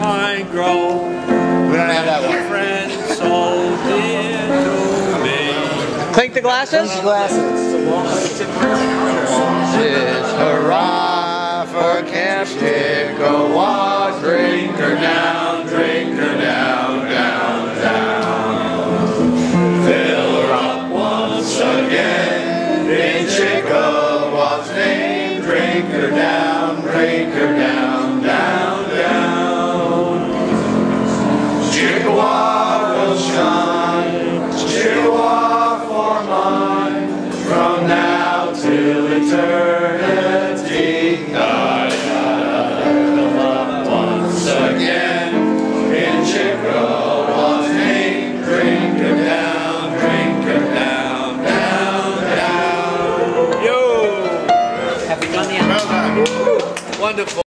Wine grow. We don't have that one. Friend so dear to me. Clink the glasses. Glasses. It's hurrah for. Go walk, drink her down, drink her down, down, down. Fill her up once again in Chickawah's name. Drink her down, drink her down. from now till eternity. I gotta love once again in Chicro was named. Drink her down, drink her down, down, down. Yo! Happy Well done. Wonderful.